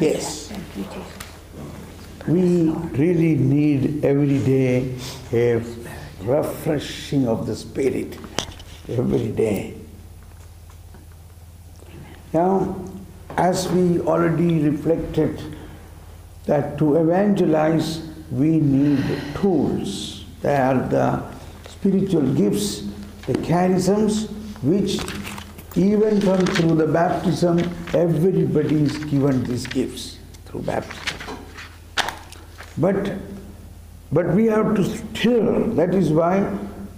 Yes. We really need every day a refreshing of the spirit every day. Now, as we already reflected, that to evangelize we need tools. They are the spiritual gifts, the charisms, which even from through the baptism, everybody is given these gifts through baptism. But, but we have to still, that is why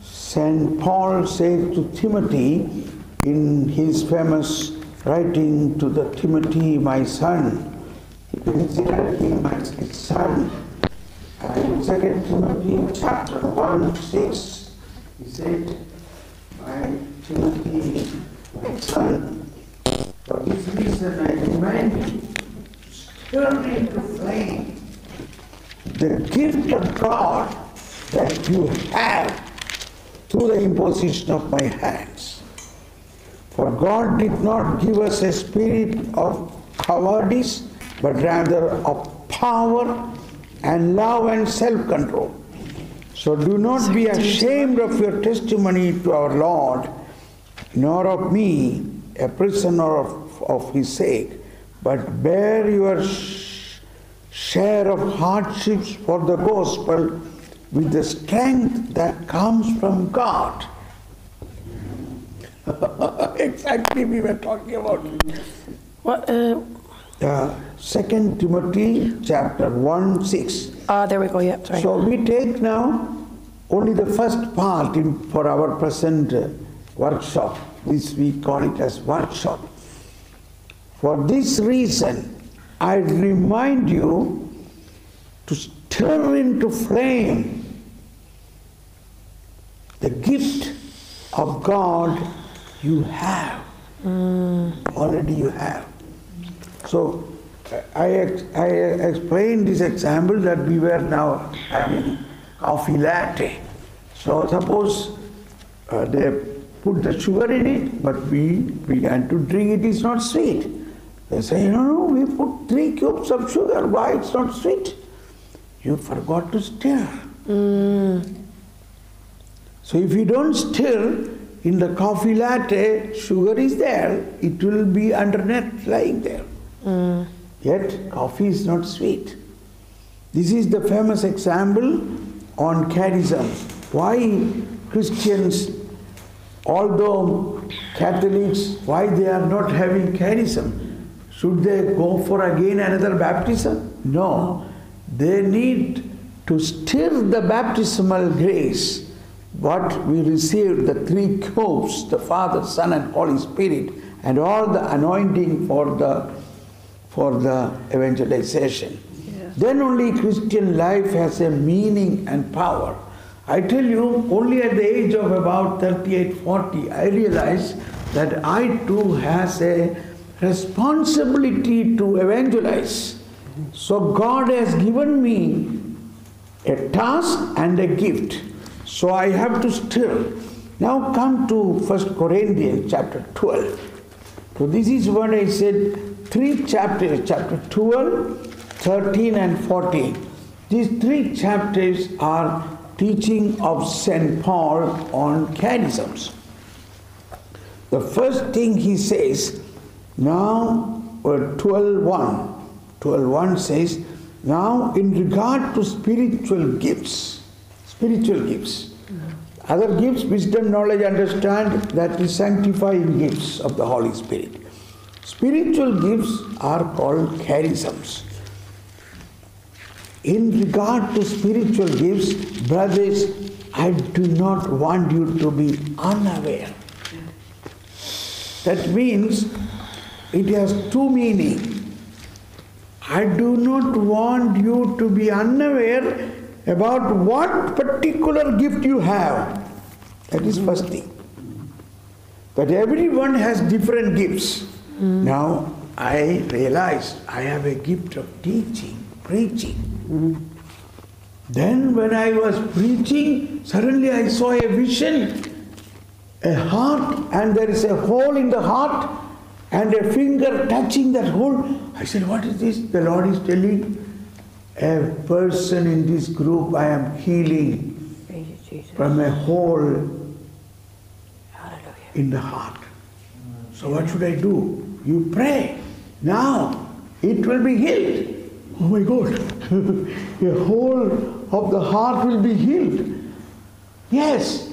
St. Paul says to Timothy in his famous writing to the Timothy, my son, considered him my son. And second Timothy chapter 1, 6, he said, my Timothy, my son, for this reason I remind you, stir into flame the gift of God that you have through the imposition of my hands. For God did not give us a spirit of cowardice, but rather of power and love and self control. So do not be ashamed of your testimony to our Lord, nor of me, a prisoner of, of his sake, but bear your sh- share of hardships for the gospel with the strength that comes from God. exactly, we were talking about. What, uh, Uh, Second Timothy chapter 1 6. ah, there we go, yep, sorry. So we take now only the first part in, for our present uh, workshop. This we call it as workshop. For this reason, I remind you to stir into flame the gift of God you have. Already you have. So I, I explained this example that we were now having coffee latte. So suppose uh, they put the sugar in it, but we began to drink it, it's not sweet. They say, no, no, we put three cubes of sugar, why it's not sweet? You forgot to stir. So if you don't stir in the coffee latte, sugar is there, it will be underneath lying there. Hmm. Yet coffee is not sweet. This is the famous example on charism. Why Christians, although Catholics, why they are not having charism? Should they go for again another baptism? No. They need to stir the baptismal grace, what we received, the three cubes, the Father, Son, and Holy Spirit, and all the anointing for the for the evangelization. Then only Christian life has a meaning and power. I tell you, only at the age of about 38, 40, I realized that I too has a responsibility to evangelize. So God has given me a task and a gift. So I have to stir. Now come to 1 Corinthians chapter 12. So this is what I said, three chapters, chapter 12, 13 and 14. These three chapters are teaching of St. Paul on charisms. The first thing he says, now, uh, 12.1, 12.1 says, now in regard to spiritual gifts, spiritual gifts, other gifts, wisdom, knowledge, understand, that is sanctifying gifts of the Holy Spirit. Spiritual gifts are called charisms. In regard to spiritual gifts, brothers, I do not want you to be unaware. That means it has two meanings. I do not want you to be unaware about what particular gift you have. That is first thing. But everyone has different gifts. Now I realized I have a gift of teaching, preaching. Then, when I was preaching, suddenly I saw a vision a heart, and there is a hole in the heart, and a finger touching that hole. I said, What is this? The Lord is telling a person in this group I am healing from a hole in the heart. So what should I do? You pray. Now it will be healed. Oh my God. a whole of the heart will be healed. Yes.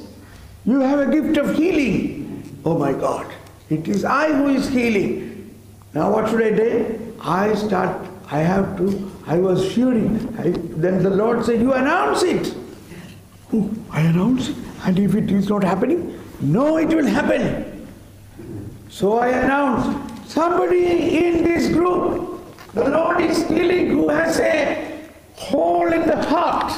You have a gift of healing. Oh my God. It is I who is healing. Now what should I do? I start, I have to, I was fearing. I, then the Lord said, You announce it. Oh, I announce it. And if it is not happening, no, it will happen. So I announce somebody in this group, the Lord is healing who has a hole in the heart.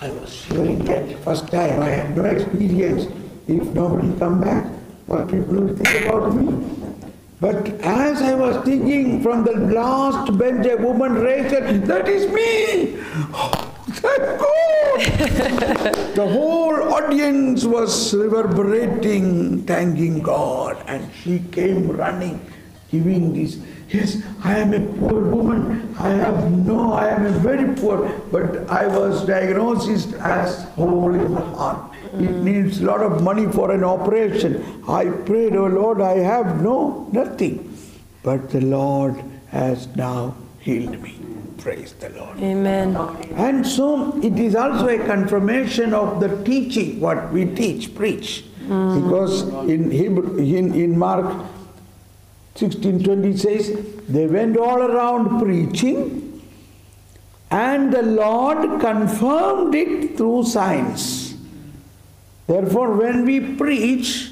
I was hearing that first time. I had no experience. If nobody come back, what people will think about me. But as I was thinking from the last bench, a woman raised her, that is me. The whole audience was reverberating, thanking God, and she came running, giving this. Yes, I am a poor woman. I have no, I am a very poor, but I was diagnosed as hole in the heart. It mm. needs a lot of money for an operation. I prayed, oh Lord, I have no, nothing. But the Lord has now healed me. Praise the Lord. Amen. And so it is also a confirmation of the teaching, what we teach, preach. Mm. Because in Hebrew, in, in Mark 16:20 says, they went all around preaching, and the Lord confirmed it through signs. Therefore, when we preach,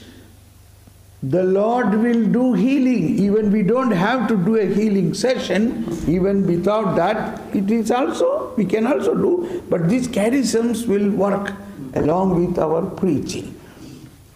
the Lord will do healing. Even we don't have to do a healing session. Even without that, it is also, we can also do. But these charisms will work along with our preaching.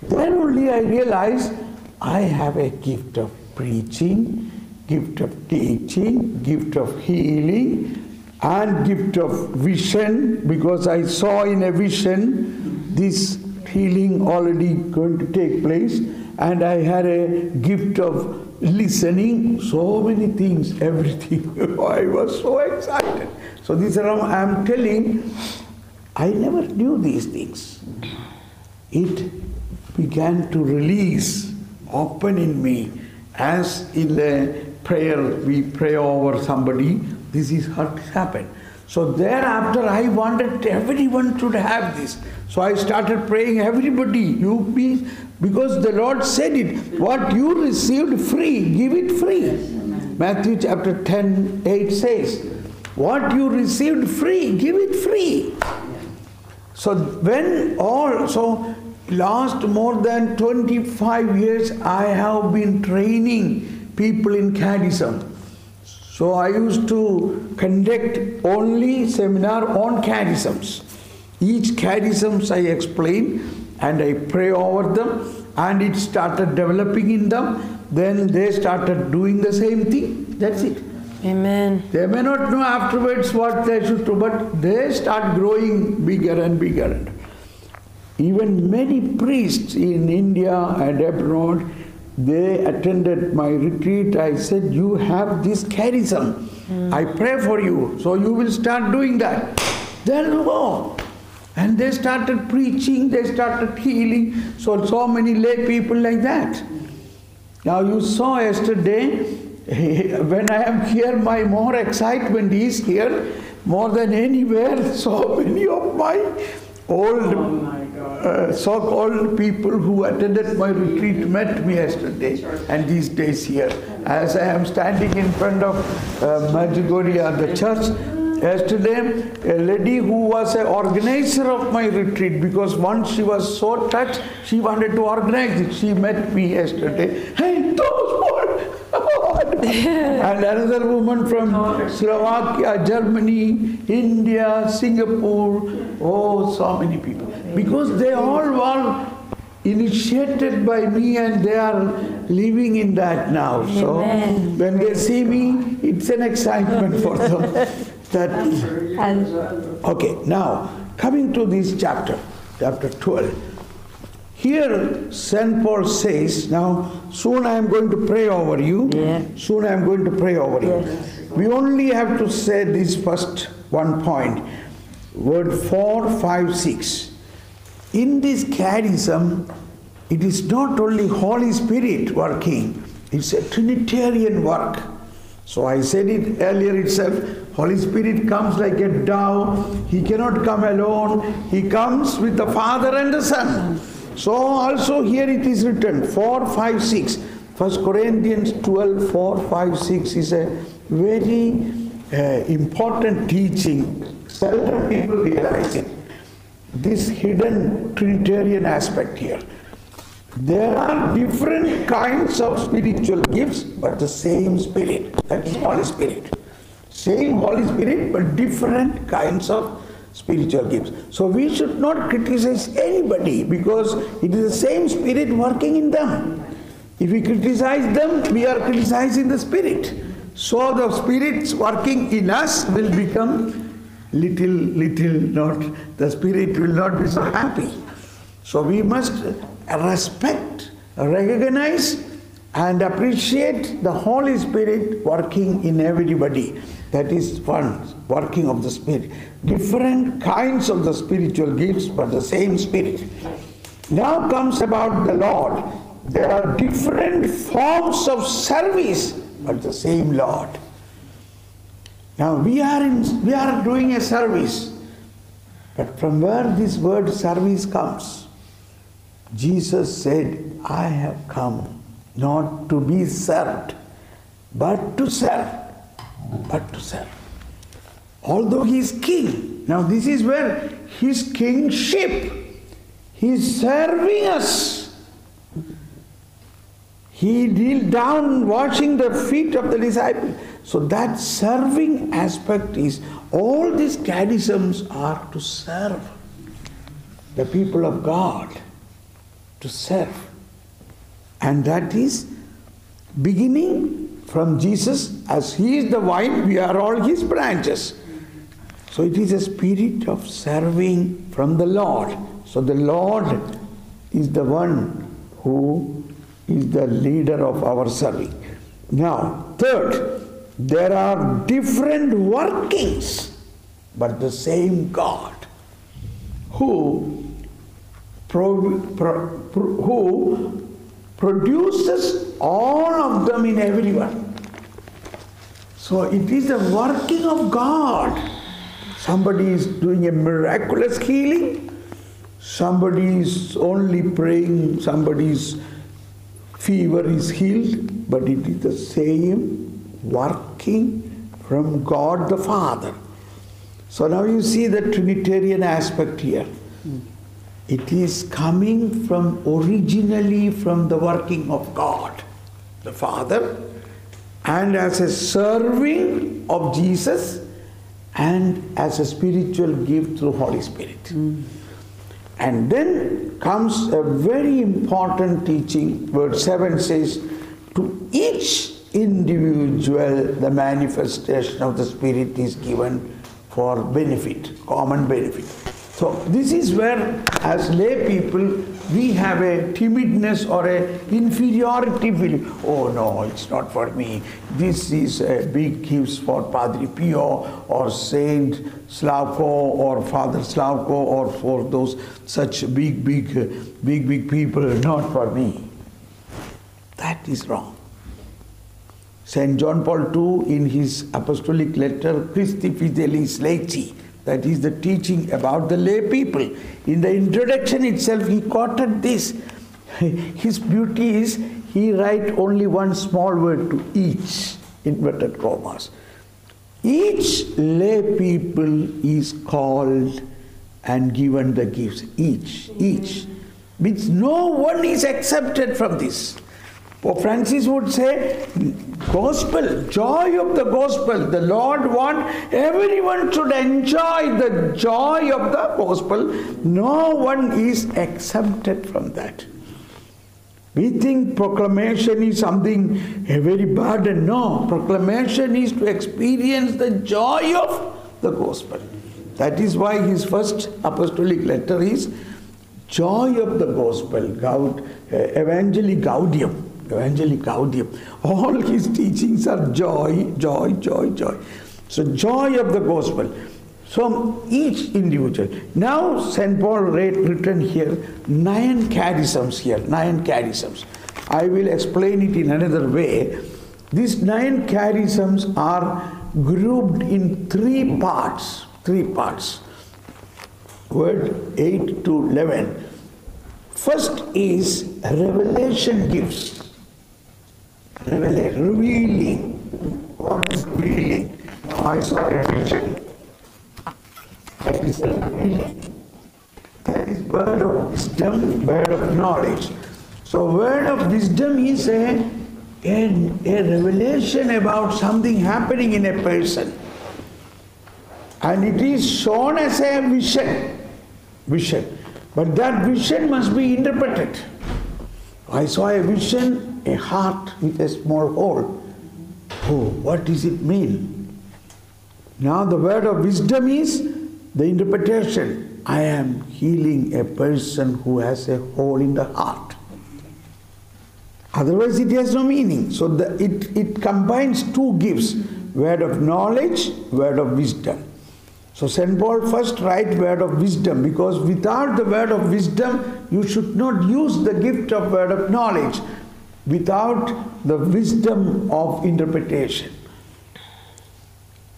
Then only I realized I have a gift of preaching, gift of teaching, gift of healing, and gift of vision because I saw in a vision this healing already going to take place and I had a gift of listening, so many things, everything. I was so excited. So this I am telling, I never knew these things. It began to release, open in me, as in a prayer we pray over somebody, this is what happened. So thereafter I wanted everyone should have this. So I started praying, everybody, you be, because the Lord said it, what you received free, give it free. Matthew chapter 10, 8 says, what you received free, give it free. So when all, so last more than 25 years I have been training people in catechism. So I used to conduct only seminar on charisms. Each charisms I explain and I pray over them and it started developing in them. Then they started doing the same thing. That's it. Amen. They may not know afterwards what they should do, but they start growing bigger and bigger. Even many priests in India and abroad, they attended my retreat. I said, You have this charism. Hmm. I pray for you. So you will start doing that. They'll go. And they started preaching, they started healing. So, so many lay people like that. Now you saw yesterday, when I am here, my more excitement is here more than anywhere. So many of my old oh uh, so-called people who attended my retreat met me yesterday and these days here. As I am standing in front of uh, Medjugorje, the church, Yesterday, a lady who was an organizer of my retreat, because once she was so touched, she wanted to organize it. She met me yesterday. Hey, those and another woman from Slovakia, Germany, India, Singapore, oh, so many people. Because they all were initiated by me and they are living in that now. So Amen. when they see me, it's an excitement for them. that okay. Now coming to this chapter, chapter 12. Here, St. Paul says, Now, soon I am going to pray over you. Yeah. Soon I am going to pray over you. We only have to say this first one point. Word 4, 5, 6. In this charism, it is not only Holy Spirit working, it's a Trinitarian work. So I said it earlier itself, Holy Spirit comes like a dove. He cannot come alone. He comes with the Father and the Son. So also here it is written 4, 5, 6. 1 Corinthians 12, 4, 5, 6 is a very uh, important teaching. Seldom people realize it. This hidden Trinitarian aspect here. There are different kinds of spiritual gifts, but the same Spirit. That is Holy Spirit. Same Holy Spirit, but different kinds of spiritual gifts. So we should not criticize anybody because it is the same Spirit working in them. If we criticize them, we are criticizing the Spirit. So the Spirit's working in us will become little, little not, the Spirit will not be so happy. So we must respect, recognize, and appreciate the Holy Spirit working in everybody. That is one working of the Spirit. Different kinds of the spiritual gifts, but the same Spirit. Now comes about the Lord. There are different forms of service, but the same Lord. Now we are in, we are doing a service, but from where this word service comes? Jesus said, I have come not to be served, but to serve. But to serve. Although he is king. Now, this is where his kingship, he is serving us. He kneeled down washing the feet of the disciples. So, that serving aspect is all these catechisms are to serve the people of God to serve. And that is beginning from Jesus, as He is the vine, we are all His branches. So it is a spirit of serving from the Lord. So the Lord is the one who is the leader of our serving. Now, third, there are different workings, but the same God who pro, pro, pro, who produces all of them in everyone. So it is the working of God. Somebody is doing a miraculous healing, somebody is only praying, somebody's fever is healed, but it is the same working from God the Father. So now you see the Trinitarian aspect here. It is coming from originally from the working of God, the Father, and as a serving of Jesus and as a spiritual gift through Holy Spirit. Hmm. And then comes a very important teaching. Verse 7 says, To each individual, the manifestation of the Spirit is given for benefit, common benefit. So this is where, as lay people, we have a timidness or a inferiority feeling. Oh no, it's not for me. This is a big gift for Padre Pio or Saint Slavko or Father Slavko or for those such big, big, big, big people. Not for me. That is wrong. Saint John Paul II, in his apostolic letter Christifideles that is the teaching about the lay people. In the introduction itself, he quoted this. His beauty is he write only one small word to each, inverted commas. Each lay people is called and given the gifts. Each, each. Means no one is accepted from this. Pope Francis would say, gospel, joy of the gospel. The Lord want everyone should enjoy the joy of the gospel. No one is exempted from that. We think proclamation is something a very burden. No, proclamation is to experience the joy of the gospel. That is why his first apostolic letter is joy of the gospel, Gaud, uh, Evangelii Gaudium. Evangelii Gaudium. All his teachings are joy, joy, joy, joy. So, joy of the gospel. So, each individual. Now, St. Paul read, written here nine charisms here, nine charisms. I will explain it in another way. These nine charisms are grouped in three parts. Three parts. Word 8 to 11. First is revelation gifts. Revelation, revealing. What is revealing? I saw a vision. That is revealing. That is word of wisdom, word of knowledge. So word of wisdom is a, a, a revelation about something happening in a person. And it is shown as a vision. Vision. But that vision must be interpreted. I saw a vision, a heart with a small hole. Oh, what does it mean? Now the word of wisdom is the interpretation. I am healing a person who has a hole in the heart. Otherwise it has no meaning. So the, it, it combines two gifts, word of knowledge, word of wisdom. So St. Paul first write word of wisdom because without the word of wisdom you should not use the gift of word of knowledge without the wisdom of interpretation.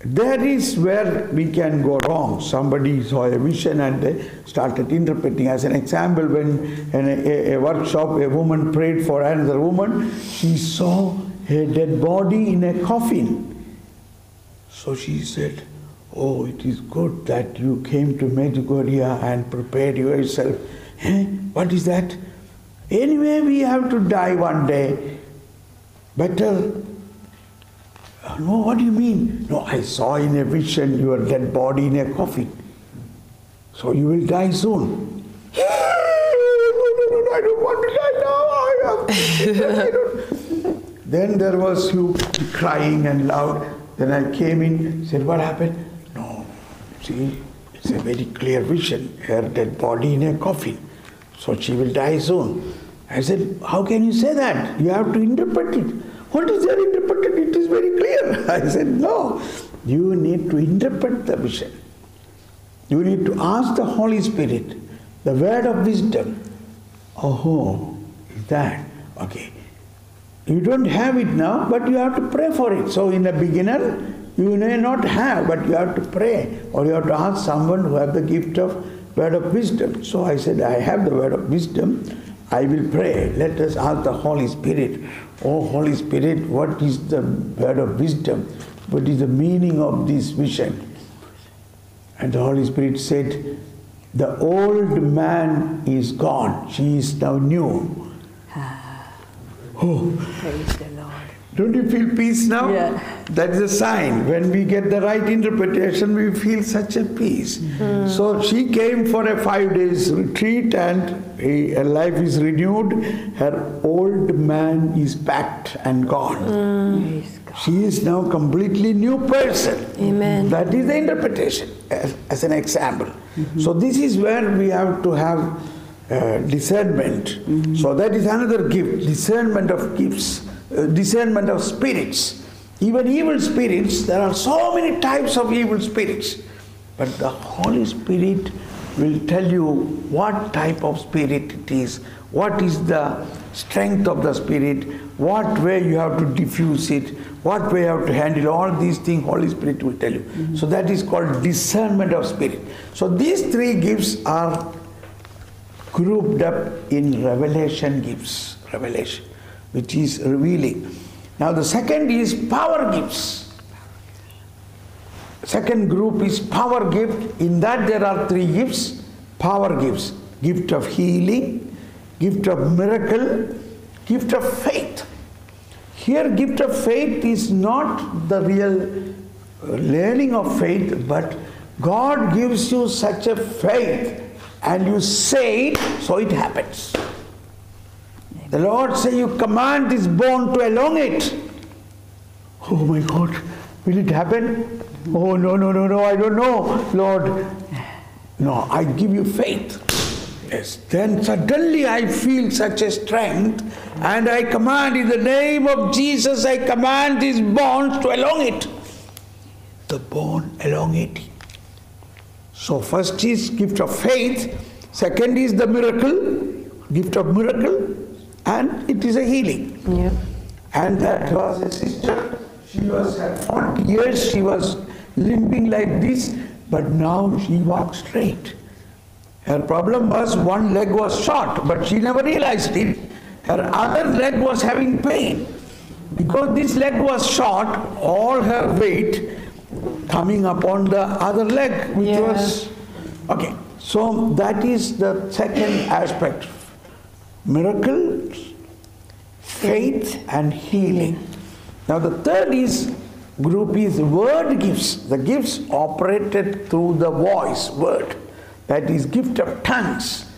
There is where we can go wrong. Somebody saw a vision and they started interpreting. As an example, when in a, a, a workshop a woman prayed for another woman, she saw a dead body in a coffin. So she said, Oh, it is good that you came to Medjugorje and prepared yourself. Eh? What is that? Anyway, we have to die one day. Better. "Oh, uh, No, what do you mean? No, I saw in a vision your dead body in a coffin. So you will die soon. no, no, no, no, I don't want to die now. I have. then there was you crying and loud. Then I came in, said, What happened? No, see, it's a very clear vision. Her dead body in a coffin. So she will die soon. I said, How can you say that? You have to interpret it. What is there interpreted? It is very clear. I said, No. You need to interpret the vision. You need to ask the Holy Spirit, the word of wisdom. Oh, is that? Okay. You don't have it now, but you have to pray for it. So, in a beginner, you may not have, but you have to pray, or you have to ask someone who has the gift of word of wisdom. So I said, I have the word of wisdom. I will pray. Let us ask the Holy Spirit. Oh, Holy Spirit, what is the word of wisdom? What is the meaning of this vision? And the Holy Spirit said, The old man is gone. She is now new. Ah. Oh, the Lord. Don't you feel peace now? Yeah. That is a sign. When we get the right interpretation, we feel such a peace. Hmm. So she came for a five days retreat and he- her life is renewed. Her old man is packed and gone. Hmm. God. She is now completely new person. Amen. That is the interpretation as, as an example. Mm-hmm. So this is where we have to have uh, discernment. Mm-hmm. So that is another gift, discernment of gifts, discernment of spirits. Even evil spirits, there are so many types of evil spirits. But the Holy Spirit will tell you what type of spirit it is, what is the strength of the spirit, what way you have to diffuse it, what way you have to handle all these things, Holy Spirit will tell you. Mm-hmm. So that is called discernment of spirit. So these three gifts are grouped up in revelation gifts, revelation, which is revealing. Now the second is power gifts. Second group is power gift. In that there are three gifts. Power gifts. Gift of healing, gift of miracle, gift of faith. Here gift of faith is not the real learning of faith, but God gives you such a faith and you say it, so it happens. The Lord say you command this bone to elongate. Oh my God, will it happen? Oh no, no, no, no, I don't know, Lord. No, I give you faith. Yes, then suddenly I feel such a strength and I command in the name of Jesus, I command these bones to elongate. The bone elongating. So first is gift of faith, second is the miracle, gift of miracle, and it is a healing. Yeah. And that was a sister, she was at 40 years, she was limping like this, but now she walks straight. Her problem was one leg was short, but she never realized it. Her other leg was having pain. Because this leg was short, all her weight coming upon the other leg, which Yeah. was okay. So that is the second aspect. Miracles, faith, and healing. Now the third is group is word gifts. The gifts operated through the voice, word. That is gift of tongues.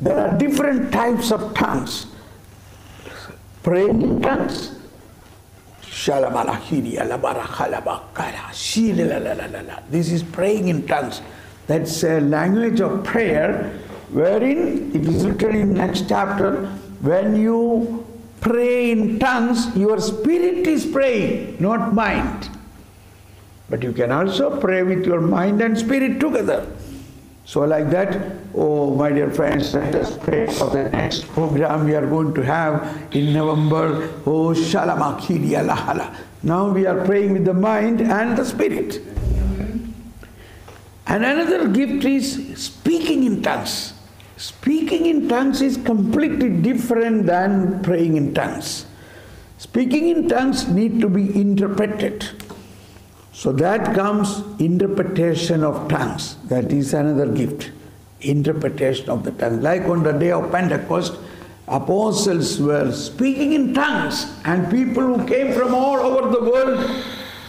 There are different types of tongues. Praying in tongues. This is praying in tongues. That's a language of prayer wherein it is written in next chapter when you pray in tongues your spirit is praying not mind. But you can also pray with your mind and spirit together. So like that oh my dear friends let us pray for the next program we are going to have in november. Oh now we are praying with the mind and the spirit. And another gift is speaking in tongues. Speaking in tongues is completely different than praying in tongues. Speaking in tongues need to be interpreted. So that comes interpretation of tongues. That is another gift. Interpretation of the tongue. Like on the day of Pentecost, apostles were speaking in tongues and people who came from all over the world,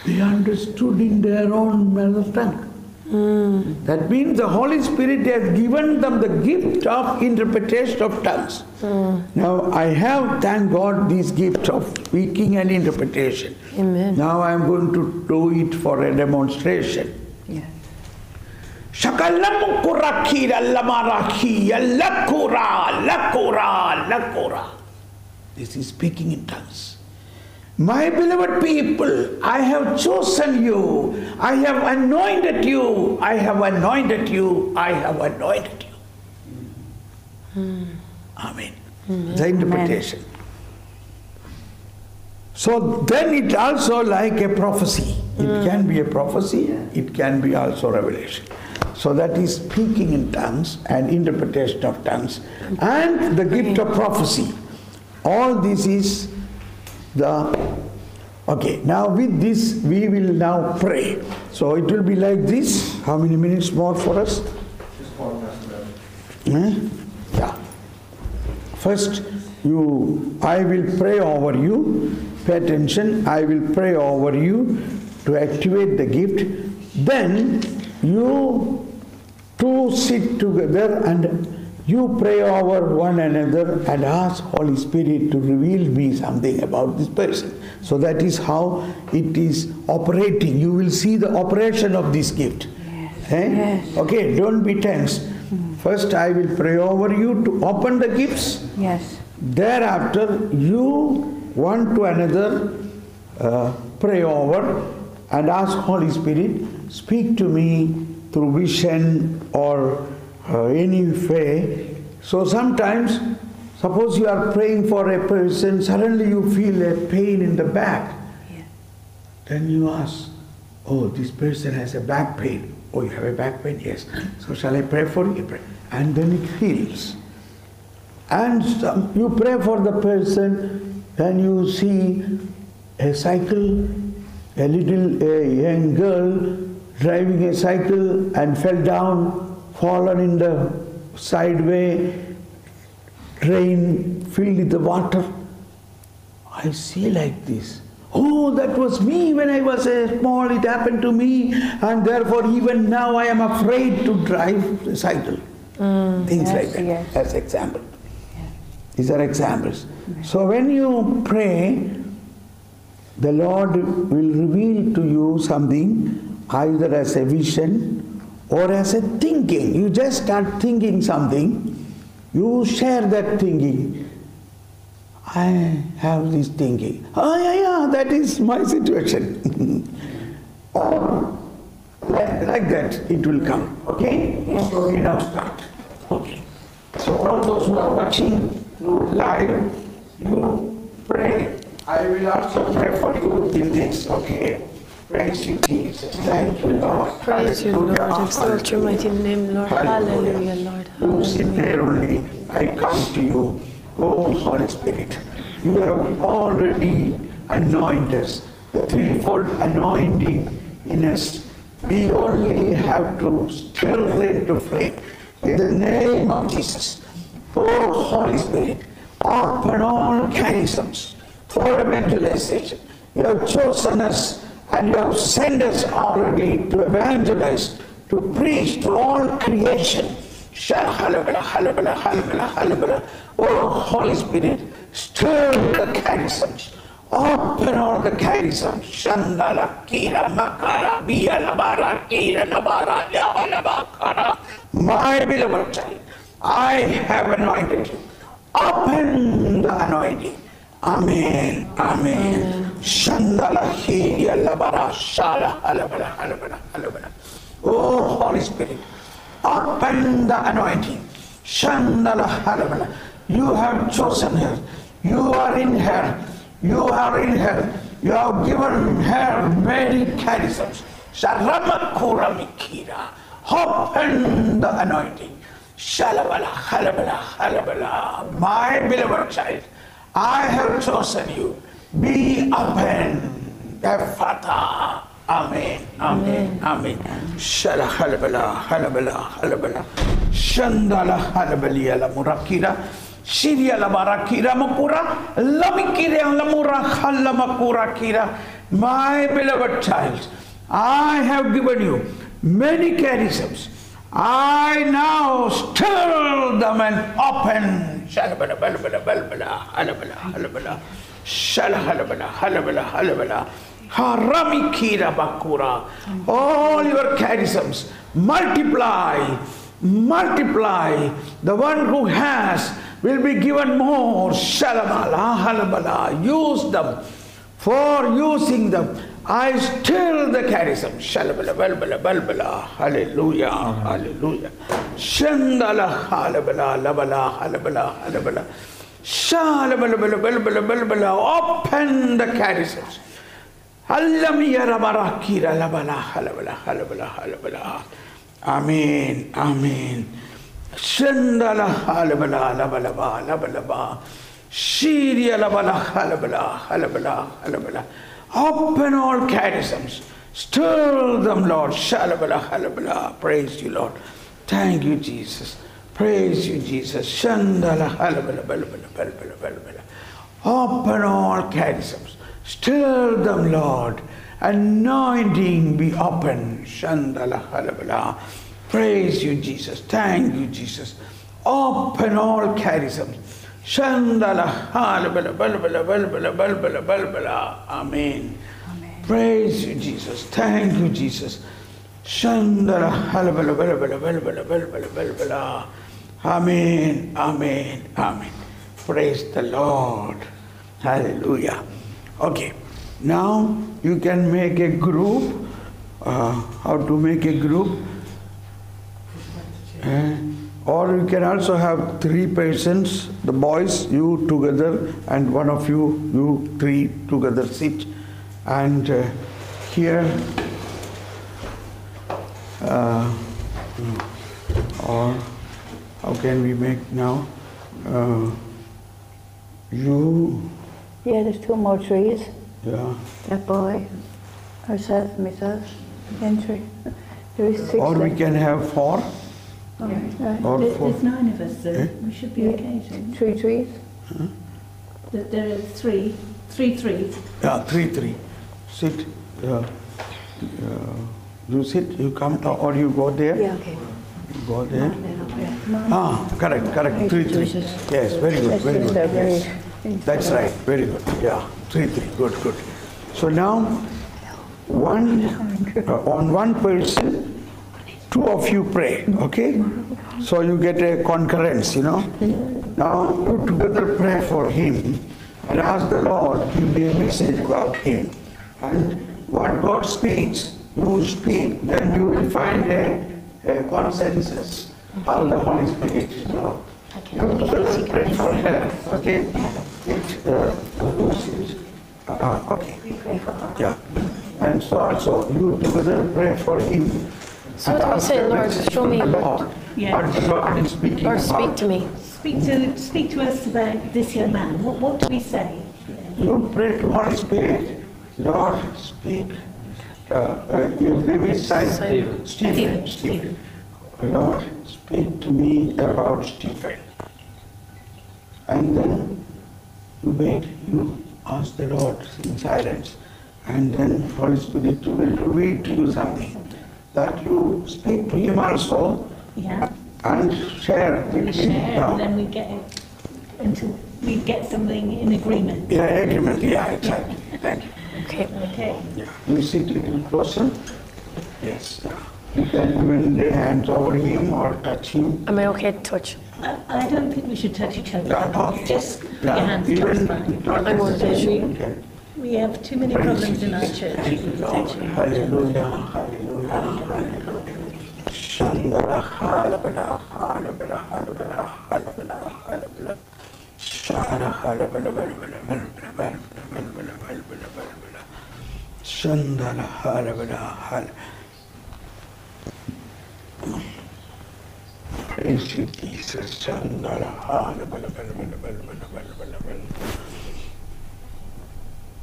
they understood in their own mother tongue. That means the Holy Spirit has given them the gift of interpretation of tongues. Hmm. Now I have, thank God, this gift of speaking and interpretation. Amen. Now I am going to do it for a demonstration. Yes. Shakalamukurakira lamarakia lakura lakura lakura. This is speaking in tongues. My beloved people, I have chosen you. I have anointed you. I have anointed you. I have anointed you. Hmm. Amen. Hmm. The interpretation. So then it also like a prophecy. It hmm. can be a prophecy, it can be also revelation. So that is speaking in tongues and interpretation of tongues and the gift of prophecy. All this is the okay. Now with this we will now pray. So it will be like this. How many minutes more for us? Eh? Yeah. First, you, I will pray over you. Pay attention. I will pray over you to activate the gift. Then you two sit together and you pray over one another and ask Holy Spirit to reveal me something about this person. So that is how it is operating. You will see the operation of this gift. Yes. Eh? Yes. Okay, don't be tense. First, I will pray over you to open the gifts. Yes. Thereafter, you one to another uh, pray over and ask Holy Spirit, speak to me through vision or uh, any way. So sometimes, suppose you are praying for a person, suddenly you feel a pain in the back. Yeah. Then you ask, oh, this person has a back pain. Oh, you have a back pain? Yes. So shall I pray for you? Pray. And then it heals. And some, you pray for the person, then you see a cycle, a little a young girl driving a cycle and fell down, fallen in the sideway, drain filled with the water. I see like this. Oh, that was me when I was a small, it happened to me, and therefore even now I am afraid to drive the cycle. Mm, Things yes, like that, yes. as example. These are examples. So when you pray, the Lord will reveal to you something either as a vision or as a thinking. You just start thinking something, you share that thinking. I have this thinking. Oh, yeah, yeah, that is my situation. or like, that, it will come. Okay? So we now start. Okay. So all those who are watching live, you pray. I will also pray for you in this. Okay? Praise you, Jesus. Thank you, Lord. Praise you, Lord. Exalt your mighty name, Lord. Hallelujah, Lord. Hallelujah. I come to you, oh Holy Spirit. You have already anointed us, the threefold anointing in us. We only have to stir it to flame. In the name of Jesus, oh Holy Spirit, open all charisms for evangelization. You have chosen us and you have sent us already to evangelize, to preach to all creation. Oh, Holy Spirit, stir the charisms. Open all the charisms. Shandala, kira, makara, biyala, bara, kira, nabara, yavala, bakara. My beloved child, I have anointed you. Open the anointing. Amen. Amen. Shandala, kira, labara, shala, halabala, halabala, halabala. Oh, Holy Spirit, open the anointing. Shandala halabala. You have chosen her. You are in her. You are in her. You have given her many charisms. Open the anointing. Shalabala, halabala, halabala. My beloved child, I have chosen you. Be open. Ephata. Amen. Amen. Amen. Shala halabala, halabala, halabala. Shandala halabalia la murakira. Siria la barakira makura. Lamikira la murakhala makura kira. My beloved child, I have given you many charisms. I now stir them and open. Shalabala, balabala. All your charisms multiply, multiply. The one who has will be given more. Shalamala, halabala. Use them for using them. I still the charism. Shalabala, balbala, balbala. Hallelujah, hallelujah. Shandala, halabala, labala, halabala, halabala. Shalabala, balbala, balbala. Open the charisms. Allamiyya rabara kira labala, halabala, halabala, halabala. Amen, amen. Shandala, halabala, labalaba, labalaba. Shirya labala, halabala, halabala, halabala. Open all charisms. Stir them, Lord. Shalabala, halabala. Praise you, Lord. Thank you, Jesus. Praise you, Jesus. Shandala, halabala, balabala, balabala, balabala. Open all charisms. Stir them, Lord. Anointing be open. Shandala, halabala. Praise you, Jesus. Thank you, Jesus. Open all charisms. Shandala, halabala, balabala, balabala, balabala, balabala. Amen. Praise you, Jesus. Thank you, Jesus. Shandala, halabala, balabala, balabala, balabala, balabala. Amen, amen, amen. Praise the Lord. Hallelujah. Okay, now you can make a group. Uh, how to make a group? Uh, or you can also have three patients, the boys, you together, and one of you, you three together sit. And uh, here, uh, or how can we make now? Uh, you, Yeah, there's two more trees. yeah. That boy, ourselves, myself, entry. There is six. Or we can have four, Right. or There- four. There's nine of us, so Eh? we should be Yeah. okay, shouldn't we? Three trees. There- There are three, three threes. Yeah, three, three. Sit. Uh, uh, you sit, you come, or you go there. Yeah, okay. You go there. Then up. Ah, correct, correct, three, you, three. Yes, very good, That's very good, a very- yes. That's right, very good, yeah, three, three, good, good. So now, one, uh, on one person, two of you pray, okay? So you get a concurrence, you know? Now, you together pray for him and ask the Lord to give you a message about him. And what God speaks, you speak, then you will find a, a consensus on the Holy Spirit. So, you together pray for her, okay? It, uh, uh, okay. Yeah. And so also, you together pray for him. So what do we say, Lord, show me, Lord, Yeah. what the Lord is speaking Lord, speak about. to me. Speak to, speak to us about this young man. What, what do we say? You pray to Holy Spirit. Lord, speak. Uh, uh, you give me sign. Stephen. Stephen. Stephen. Lord, speak to me about Stephen. And then you wait, you ask the Lord in silence. And then Holy Spirit will reveal to you something. That you speak to him also Yeah. and share We with him. share Yeah. and then we get it until we get something in agreement. Yeah, agreement, yeah, exactly. Thank you. Okay. Okay. Yeah. You sit a little closer. Yes. You can even lay hands over him or touch him. Am I okay to touch? I, I don't think we should touch each other. Yeah, okay. Just put your hands even- close by. I'm going to. Okay. We have too many problems in our church. Hallelujah, hallelujah, hallelujah. Shandara, halabala, halabala,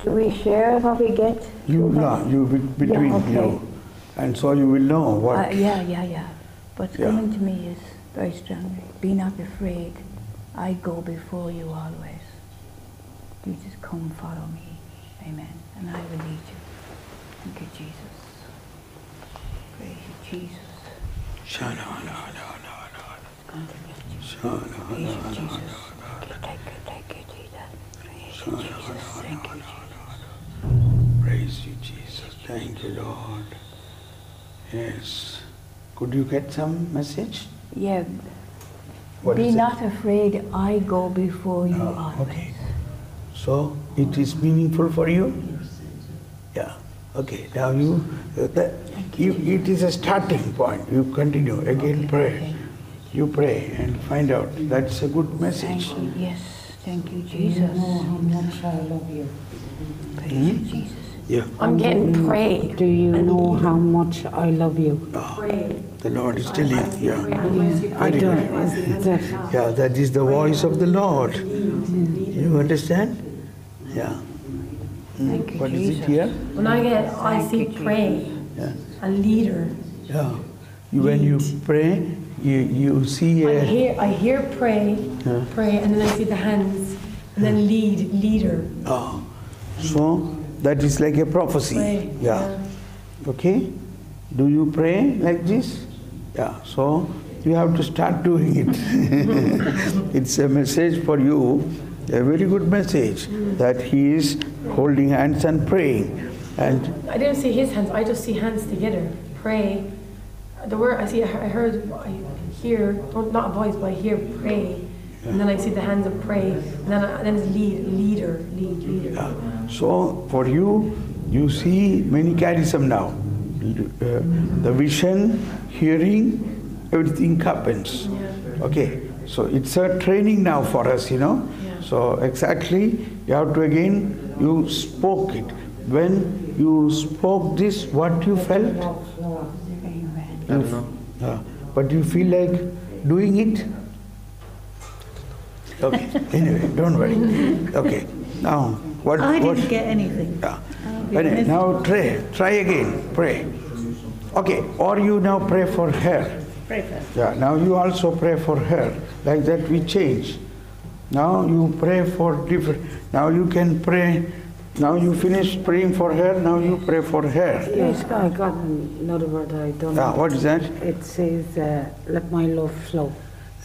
Do we share what we get? You know, you be- between okay. you, and so you will know Uh, what. yeah, yeah, yeah. What's Yeah. coming to me is very strongly. Be not afraid. I go before you always. You just come follow me. Amen. And I will lead you. Thank you, Jesus. Praise you, Jesus. Shana, hala, Praise you, hala, Jesus. hala, Thank you, thank you, Jesus. Praise you, Jesus. Thank you, Jesus. Praise you, Jesus. Thank you, Lord. Yes. Could you get some message? Yeah. What Be is it? not afraid. I go before you Oh, always. okay. So it is meaningful for you? Yeah. Okay. Now you, uh, that, you, it is a starting point. You continue again. Pray. You pray and find out. That's a good message. Thank you. Yes. Thank you, Jesus. how much I love you. Praise you, Jesus. Yeah. I'm getting mm. prayed. Do you know how much I love you? Ah, the Lord is telling. you. Yeah. I Very don't. good. That, Yeah, that is the voice of the Lord. Mm. You understand? Yeah. Mm. Thank you, What is it Jesus. here? When I get, I see you, pray, Yeah. a leader. Yeah. You, when you pray, you, you see I a. hear, I hear pray, Yeah. pray, and then I see the hands, and then lead, leader. Oh. So that is like a prophecy. Pray, Yeah. Okay? Do you pray like this? Yeah. So you have to start doing it. it's a message for you, a very good message that he is holding hands and praying. And I didn't see his hands, I just see hands together. Pray. The word I see, I heard, I hear, not a voice, but I hear pray. And then I see the hands of pray. And then, I- then it's lead, leader, lead, leader. Yeah. So for you, you see many charism now. Uh, the vision, hearing, everything happens. Okay, so it's a training now for us, you know. Yeah. So exactly, you have to again, you spoke it. When you spoke this, what you felt? I don't know. Yeah. But you feel like doing it? Okay, anyway, don't worry. Okay, now, what? I didn't get anything. yeah. be Anyway, now try, try again, pray. Okay, or you now pray for her. Pray first. Yeah, now you also pray for her. Like that we change. Now you pray for different, now you can pray, now you finish praying for her, now you pray for her. yes, I got another word I don't Yeah, know. what is that? It says, uh, let my love flow.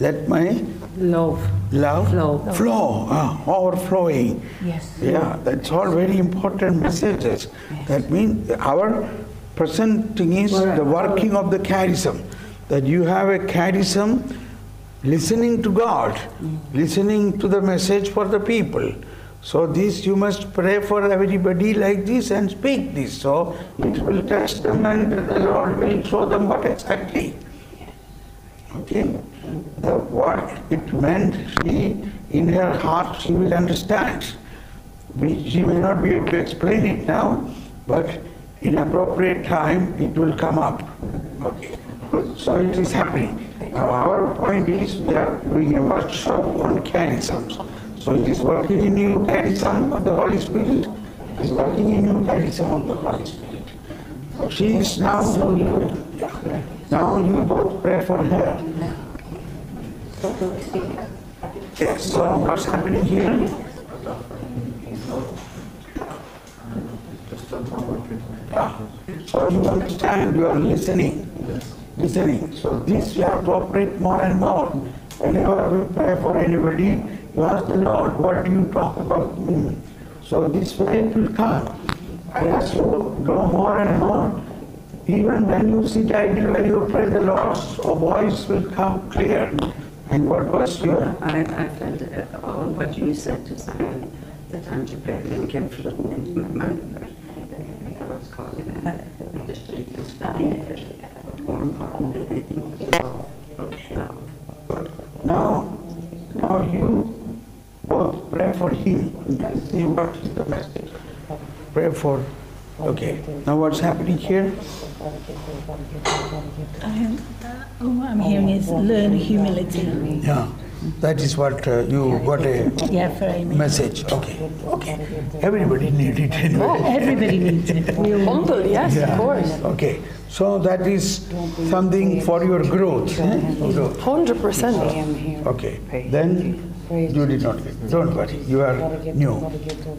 Let my Love. love Flow. flow, ah, overflowing. Yes. Yeah, that's all very important messages. That means our presenting is the working of the charism. That you have a charism listening to God, listening to the message for the people. So this you must pray for everybody like this and speak this. So it will touch them and the Lord will show them what exactly. Okay? The, what it meant, she, in her heart, she will understand. We- She may not be able to explain it now, but in appropriate time, it will come up. Okay? So it is happening. Now, our point is, we are doing a workshop on charisms. So it is working in you, charism of the Holy Spirit. It is working in you, charism of the Holy Spirit. She is now, now you both pray for her. Yes, so what's happening here? So you understand, you are listening, listening. So this you have to operate more and more. Whenever we pray for anybody, you ask the Lord, what do you talk about me? So this it will come. You to go more and more. Even when you sit idle, when you pray the Lord's voice will come clear. And what was your I, I felt uh, all what you said to Simon, the time you prayed and kept floating into my mind. I was calling it, the street is dying, more important than anything else. Now, now you both pray for him. See what is the message. Pray for, okay. Now what's happening here? I'm, all I'm hearing is learn humility. Yeah, that is what uh, you got a Yeah, for Amy. message. Okay, okay. Everybody needs it anyway. Everybody needs it. Humble, yes, Yeah. of course. Okay, so that is something for your growth. eh? Growth. Hundred percent. Okay, then you did not get, don't worry, you are new.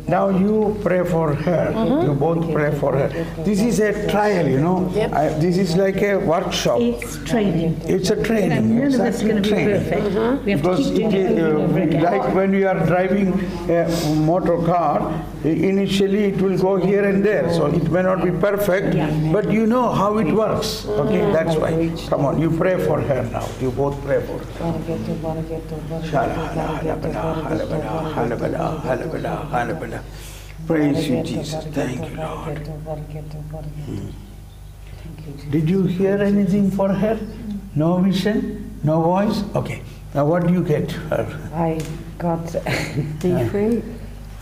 Now you pray for her, you both pray for her. This is a trial, you know. I- This is like a workshop. It's training. It's a training. And none of us exactly going to be training. perfect. We have to Because keep doing it it is, over uh, again. like when you are driving a motor car, initially it will go here and there, so it may not be perfect, but you know how it works. Okay, that's why. Come on, you pray for her now. You both pray for her. Shala, hala, halabada, halabada, halabada, halabada, halabada. Praise you, Jesus. Thank you, Lord. Hmm. Did you hear anything for her? No vision? No voice? Okay. Now what do you get her? I got, Be free. Ah.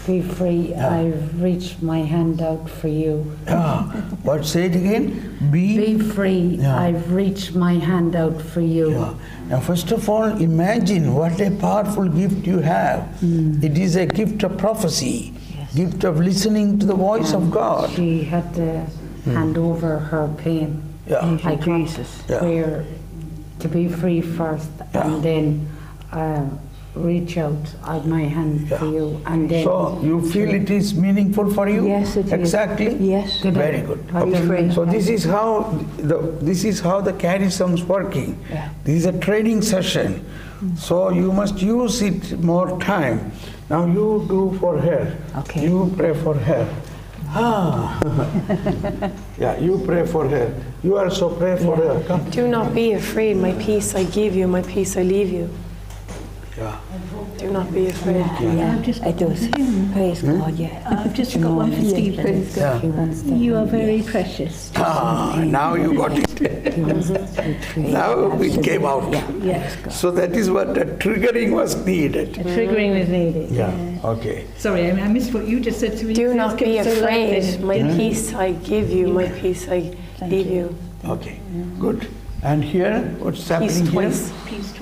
Be free. I've reached my hand out for you. Ah, what, say it again? Be. Be free. Yeah. I've reached my hand out for you. Yeah. Now, first of all, imagine what a powerful gift you have. Hmm. It is a gift of prophecy, gift of listening to the voice of God. She had to hand over her pain. Yeah. I got Jesus. Yeah. where to be free first, Yeah. and then uh, reach out. I my hand for you, and then So you feel it is meaningful for you? Yes, it is. Exactly? Yes. Very good. Okay. So this is how the this is how the charism's working. Yeah. This is a training session. So you must use it more time. Now you do for her. Okay. You pray for her. Ah. yeah, you pray for her. You also pray for her. Come. Do not be afraid. My peace I give you. My peace I leave you. Yeah. Do not be afraid. Yeah, I've just it does. Praise God, yeah. I've just got one for Stephen. Yeah. she. You are very precious. Ah, now you got it. He wants to be free. now it came out. Yes. So that is what the triggering was needed. A triggering was needed. Yeah. Okay. Sorry, I I missed what you just said to me. Do It not be kept so afraid. loud. My peace I give you. My peace I Thank leave you. you. Okay. Good. And here, what's Peace happening here? twice. Peace twice.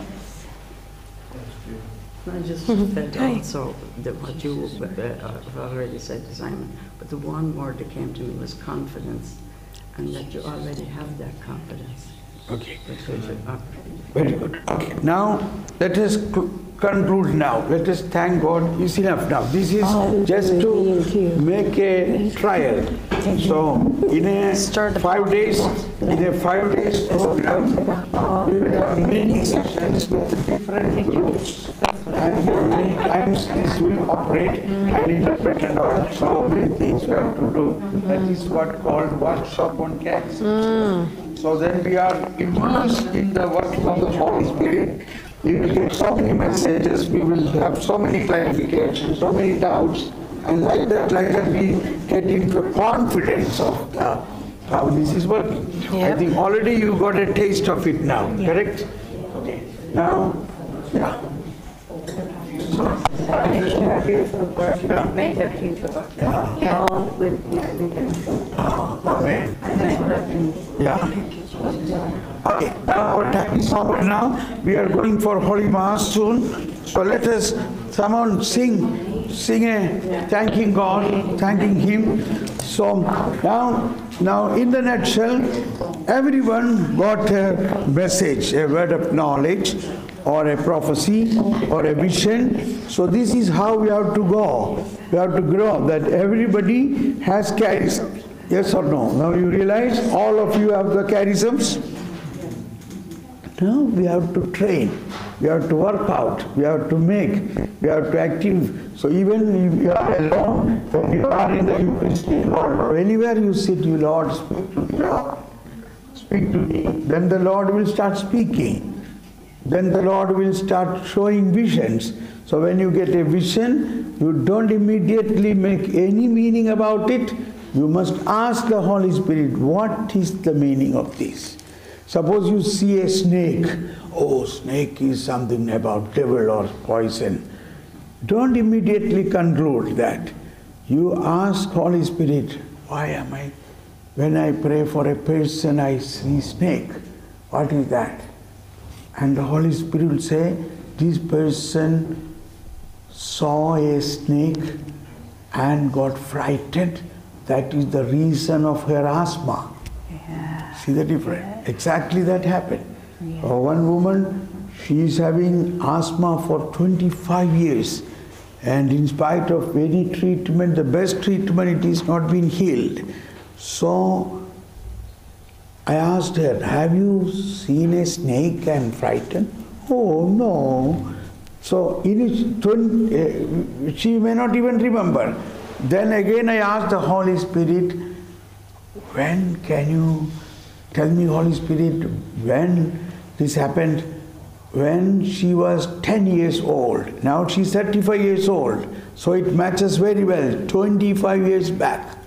I just felt also that what you uh, have already said to Simon, but the one word that came to me was confidence, and that you already have that confidence. Okay. Very good. Okay. Now, let us conclude now. Let us thank God. It's enough now. This is just to make a trial. So, in a five days, in a five days program, we will have many sessions with different groups. And many times this will operate and interpret and all. So many things we have to do. That is what called workshop on cats. So then we are immersed in the working of the Holy Spirit. We will get so many messages, we will have so many clarifications, so many doubts. And like that, like that, we get into confidence of uh, how this is working. I think already you got a taste of it now, correct? Okay. Now, yeah. Yeah. Okay, our time is over now. We are going for Holy Mass soon. So let us, someone sing, sing a thanking God, thanking Him. So now, now in the nutshell, everyone got a message, a word of knowledge, or a prophecy, or a vision. So this is how we have to go. We have to grow, that everybody has charism. Yes or no? Now you realize all of you have the charisms? Now we have to train, we have to work out, we have to make, we have to active. So even if you are alone, when you are in the Eucharistic Lord, or anywhere you sit, you Lord, speak to me. Speak to me. Then the Lord will start speaking. Then the Lord will start showing visions. So when you get a vision, you don't immediately make any meaning about it. You must ask the Holy Spirit, what is the meaning of this? Suppose you see a snake. Oh, snake is something about devil or poison. Don't immediately conclude that. You ask Holy Spirit, why am I? When I pray for a person, I see snake. What is that? And the Holy Spirit will say, this person saw a snake and got frightened. That is the reason of her asthma. See the difference? Exactly that happened. Uh, one woman, she is having asthma for 25 years. And in spite of any treatment, the best treatment, it is not been healed. So I asked her, Have you seen a snake and frightened? Oh, no. So its twen- uh, she may not even remember. Then again I asked the Holy Spirit, When can you tell me, Holy Spirit, when this happened? When she was 10 years old. Now she's 35 years old. So it matches very well, 25 years back.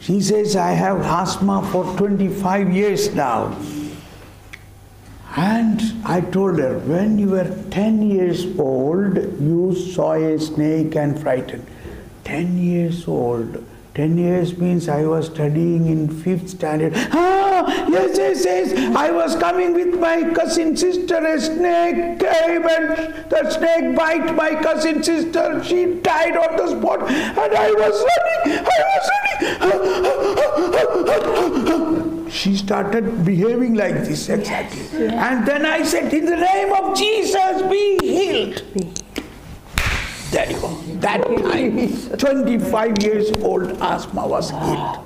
She says, I have asthma for 25 years now. And I told her, when you were 10 years old, you saw a snake and frightened. 10 years old. 10 years means I was studying in 5th standard. Ah, yes, yes, yes. I was coming with my cousin sister. A snake came and the snake bite my cousin sister. She died on the spot and I was running. I was running. Ah, ah, ah, she started behaving like this exactly. And then I said, in the name of Jesus, be healed. There you go. That time, 25 years old asthma was healed.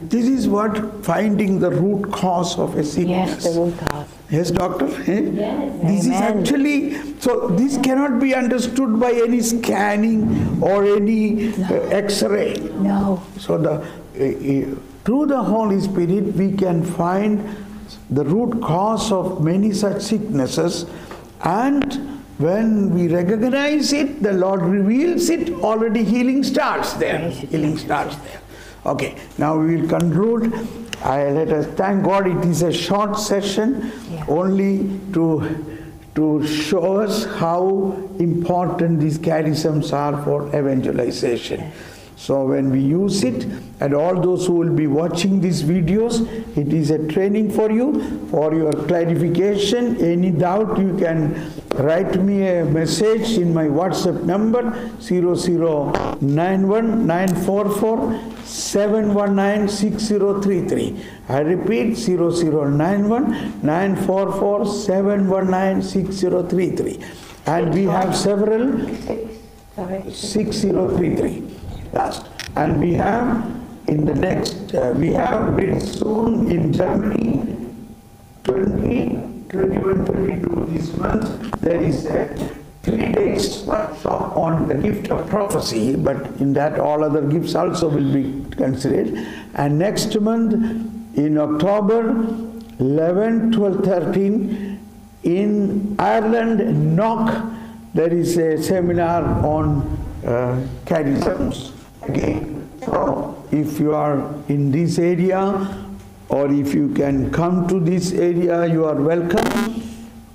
This is what finding the root cause of a sickness. Yes, the root cause. Yes, doctor? eh? This is actually, so this cannot be understood by any scanning or any uh, x-ray. No. So the, uh, uh, through the Holy Spirit, we can find the root cause of many such sicknesses and when we recognize it, the Lord reveals it, already healing starts there. Healing starts there. Okay, now we will conclude. I, let us thank God it is a short session only to, to show us how important these charisms are for evangelization. So when we use it, and all those who will be watching these videos, it is a training for you, for your clarification. Any doubt you can write me a message in my WhatsApp number 0091-944-719-6033. I repeat 0091-944-719-6033. And we have several 6033 last. And we have in the next, uh, we have very soon in Germany 20, 21, 22 this month, there is a three days workshop on the gift of prophecy, but in that all other gifts also will be considered. And next month, in October 11, 12, 13, in Ireland, Knock, there is a seminar on uh, charisms again. So if you are in this area or if you can come to this area, you are welcome.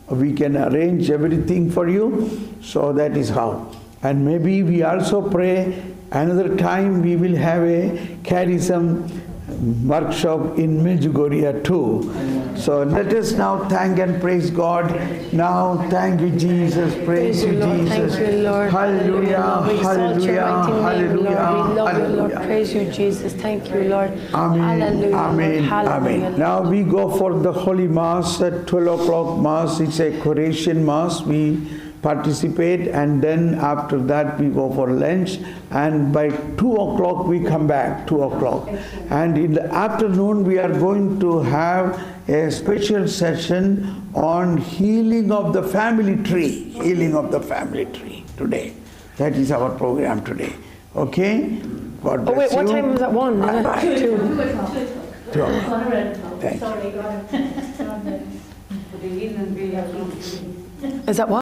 We can arrange everything for you. So that is how. And maybe we also pray another time we will have a charism workshop in Medjugorje too. So let us now thank and praise God. Now thank you Jesus, praise you Lord. Jesus. Thank you, Lord. Hallelujah, Lord. We exalt your hallelujah, mighty name, Lord. We hallelujah, love you, Lord. hallelujah. Praise you, Jesus. Thank you, Lord. Amen. Hallelujah. Amen. Amen. Now we go for the Holy Mass at 12 o'clock Mass. It's a Croatian Mass. We participate and then after that we go for lunch and by 2 o'clock we come back 2 o'clock and in the afternoon we are going to have a special session on healing of the family tree healing of the family tree today that is our program today okay God Oh, wait, what you. time was that? One? Is it? Two. Two o'clock. Thank you. Sorry, Is that what?